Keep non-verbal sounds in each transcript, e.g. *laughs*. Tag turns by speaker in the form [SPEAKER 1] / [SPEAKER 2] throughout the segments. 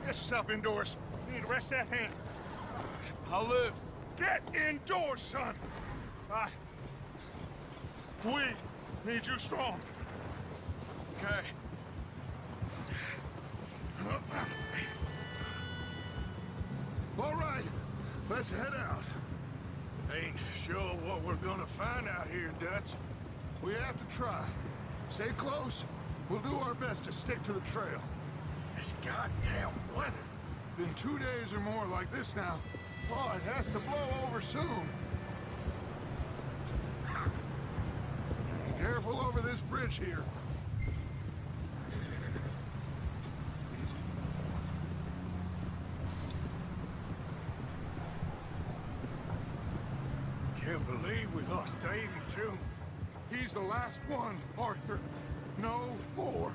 [SPEAKER 1] get yourself indoors. You need to rest that hand.
[SPEAKER 2] I'll live.
[SPEAKER 1] Get indoors, son. I. We need you strong.
[SPEAKER 2] Okay.
[SPEAKER 1] All right, let's head out.
[SPEAKER 2] Ain't sure what we're gonna find out here, Dutch.
[SPEAKER 1] We have to try. Stay close. We'll do our best to stick to the trail.
[SPEAKER 2] This goddamn weather.
[SPEAKER 1] Been two days or more like this now. Oh, it has to blow over soon. Careful over this bridge here.
[SPEAKER 2] Can't believe we lost Davy, too.
[SPEAKER 1] He's the last one, Arthur. No more.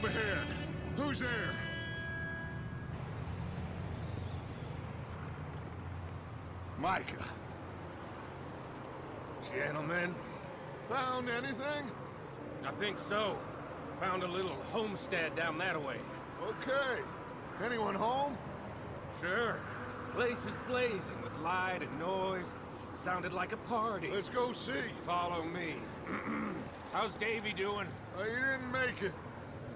[SPEAKER 1] up ahead. Who's there? Micah.
[SPEAKER 3] Gentlemen,
[SPEAKER 1] Found anything?
[SPEAKER 3] I think so. Found a little homestead down that way.
[SPEAKER 1] Okay. Anyone home?
[SPEAKER 3] Sure. Place is blazing with light and noise. Sounded like a party.
[SPEAKER 1] Let's go see.
[SPEAKER 3] Follow me. *clears throat* How's Davy doing?
[SPEAKER 1] Uh, he didn't make it.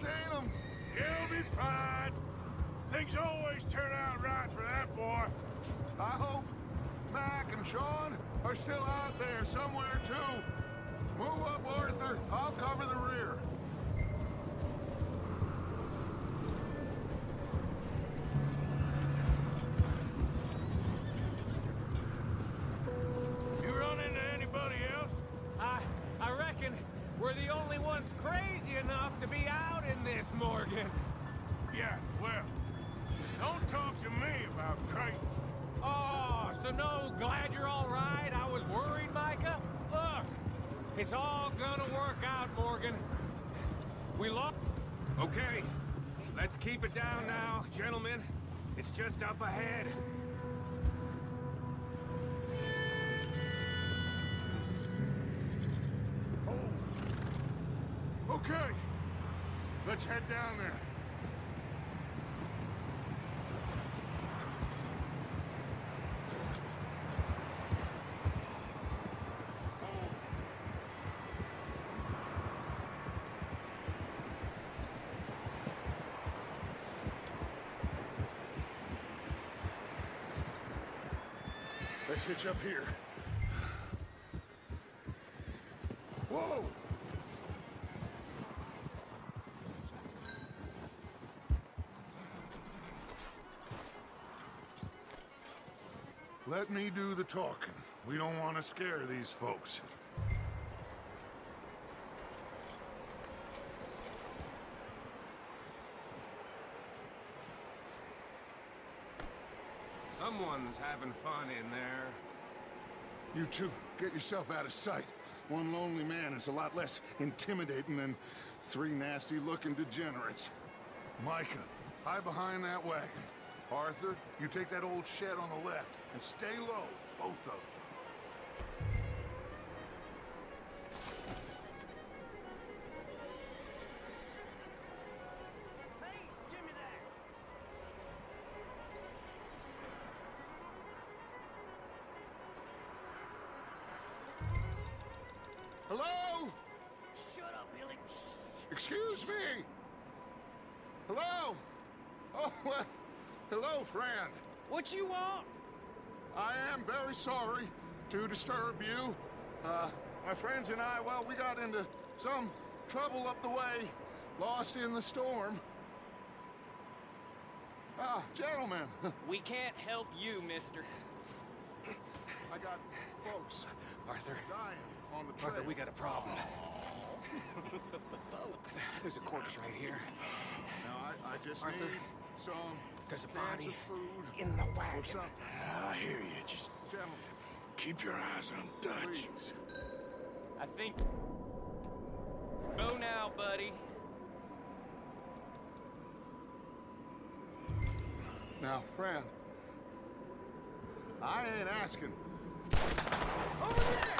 [SPEAKER 1] Seen him.
[SPEAKER 2] He'll be fine. Things always turn out right for that boy.
[SPEAKER 1] I hope Mac and Sean are still out there somewhere, too. Move up, Arthur. I'll cover the rear.
[SPEAKER 3] Lost. Okay, let's keep it down now, gentlemen. It's just up ahead. Oh.
[SPEAKER 1] Okay, let's head down there. Up here. Whoa! Let me do the talking. We don't want to scare these folks.
[SPEAKER 3] Having fun in there.
[SPEAKER 1] You two, get yourself out of sight. One lonely man is a lot less intimidating than three nasty-looking degenerates. Micah, hide behind that wagon. Arthur, you take that old shed on the left, and stay low, both of you. Hello?
[SPEAKER 3] Shut up, Billy.
[SPEAKER 1] Excuse me? Hello? Oh, well, hello, friend.
[SPEAKER 3] What you want?
[SPEAKER 1] I am very sorry to disturb you. Uh, my friends and I, well, we got into some trouble up the way, lost in the storm. Ah, gentlemen, *laughs*
[SPEAKER 4] We can't help you, mister.
[SPEAKER 1] I got folks
[SPEAKER 3] Arthur,
[SPEAKER 1] dying on the trail.
[SPEAKER 3] Arthur, we got a problem. Folks. There's a corpse right here.
[SPEAKER 1] Now, I, I just
[SPEAKER 3] Arthur,
[SPEAKER 1] need some
[SPEAKER 3] There's a body
[SPEAKER 1] of food
[SPEAKER 3] in the
[SPEAKER 1] or
[SPEAKER 3] wagon.
[SPEAKER 1] something.
[SPEAKER 2] I hear you. Just
[SPEAKER 1] Gentlemen,
[SPEAKER 2] keep your eyes on Dutch.
[SPEAKER 1] please.
[SPEAKER 4] I think. Go now, buddy.
[SPEAKER 1] Now, friend, I ain't asking.
[SPEAKER 4] Oh, Over there!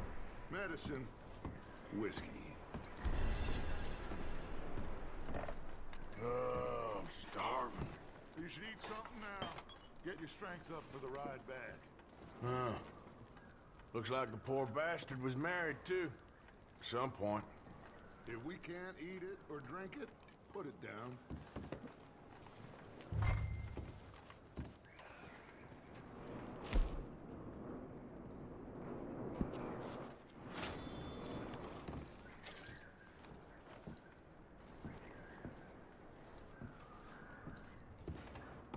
[SPEAKER 1] medicine, whiskey.
[SPEAKER 2] Oh, I'm starving.
[SPEAKER 1] You should eat something now. Get your strength up for the ride back.
[SPEAKER 2] Huh. Looks like the poor bastard was married, too. At some point.
[SPEAKER 1] If we can't eat it or drink it, put it down.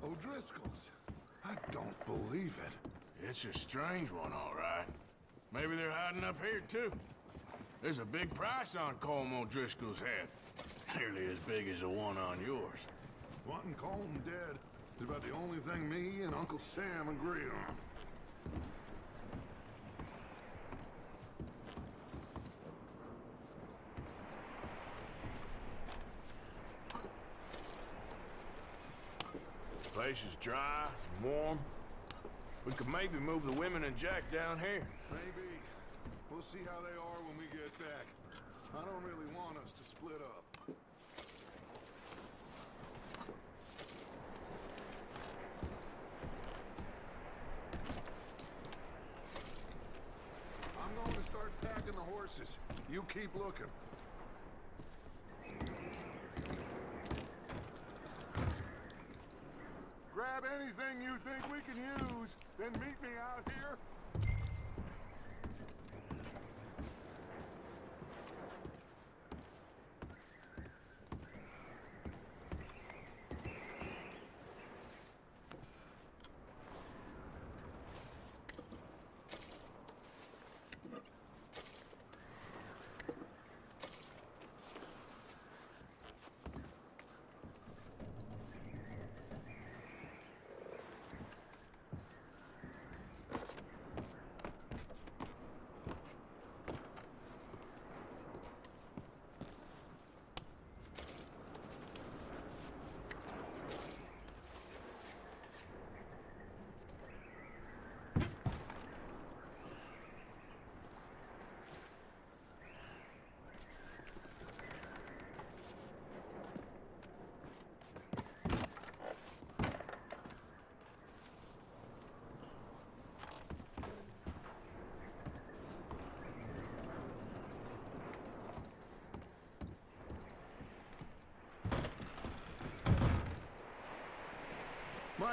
[SPEAKER 1] O'Driscoll's. I don't believe it.
[SPEAKER 2] It's a strange one, all right. Maybe they're hiding up here, too. There's a big price on Colm O'Driscoll's head. Nearly as big as the one on yours.
[SPEAKER 1] Wanting Colm dead is about the only thing me and Uncle Sam agree on.
[SPEAKER 2] The Place is dry, warm. We could maybe move the women and Jack down here.
[SPEAKER 1] Maybe. We'll see how they are when we get back. I don't really want us to split up. I'm going to start packing the horses. You keep looking. Grab anything you think we can use, then meet me out here.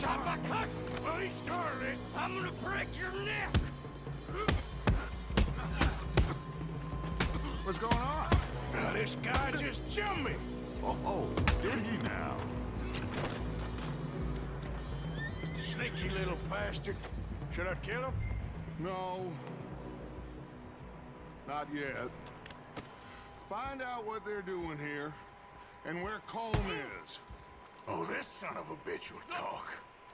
[SPEAKER 2] shot my cousin! Started it. I'm gonna break your neck!
[SPEAKER 1] What's going on?
[SPEAKER 2] Now, this guy just jumped me!
[SPEAKER 1] Oh, oh, did he now?
[SPEAKER 2] Sneaky little bastard. Should I kill him?
[SPEAKER 1] No. Not yet. Find out what they're doing here, and where Colm is.
[SPEAKER 2] Oh, this son of a bitch will talk.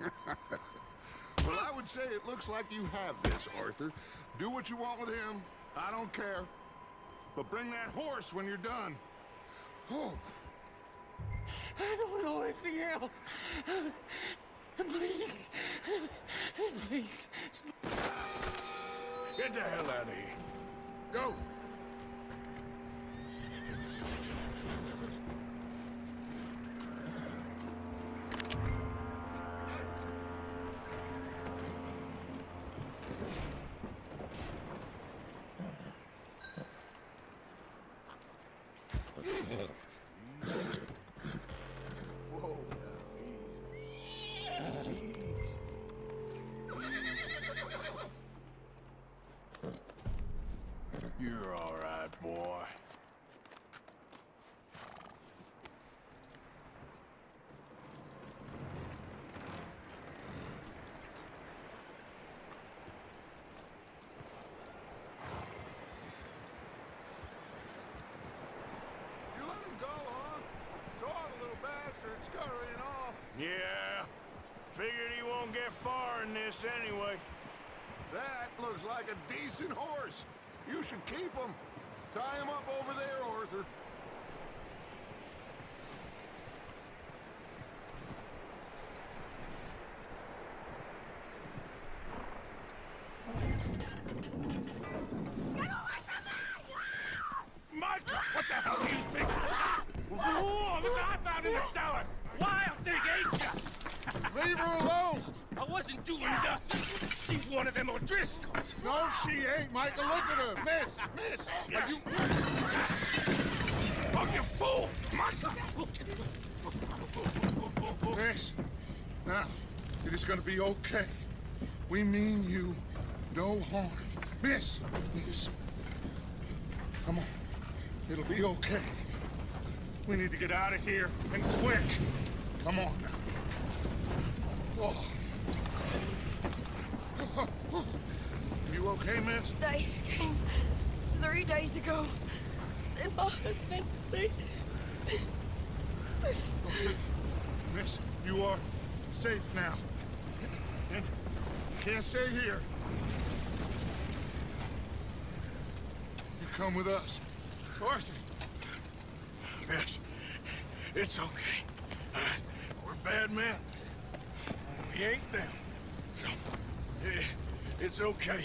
[SPEAKER 1] Well, I would say it looks like you have this, Arthur. Do what you want with him. I don't care. But bring that horse when you're done. Oh,
[SPEAKER 3] I don't know anything else. Please. Please.
[SPEAKER 2] Get the hell out of here. Go. Figured he won't get far in this anyway.
[SPEAKER 1] That looks like a decent horse. You should keep him. Tie him up over there, Arthur.
[SPEAKER 2] Ain't,
[SPEAKER 1] Michael. Look at her. Miss, miss. Are you...
[SPEAKER 2] Oh, you fool! Micah!
[SPEAKER 1] Miss. Now, it is gonna be okay. We mean you no harm. Miss, miss. Come on. It'll be okay. We need to get out of here, and quick. Come on now. Oh. You okay, miss?
[SPEAKER 5] They came three days ago. And my husband, they...
[SPEAKER 1] Miss, you are safe now. And you can't stay here. You come with us. Arthur,
[SPEAKER 2] Yes, it's okay. Uh, we're bad men. We ain't them. It's okay.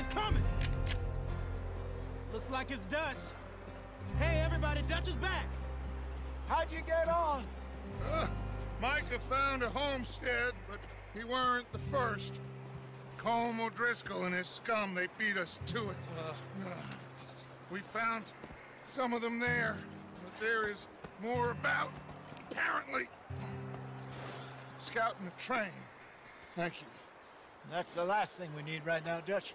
[SPEAKER 6] Somebody's coming! Looks like it's Dutch. Hey, everybody, Dutch is back!
[SPEAKER 7] How'd you get on?
[SPEAKER 1] Uh, Micah found a homestead, but he weren't the first. Colm O'Driscoll and his scum, they beat us to it. Uh, we found some of them there, but there is more about, apparently. Scouting the train. Thank you.
[SPEAKER 7] That's the last thing we need right now, Dutch.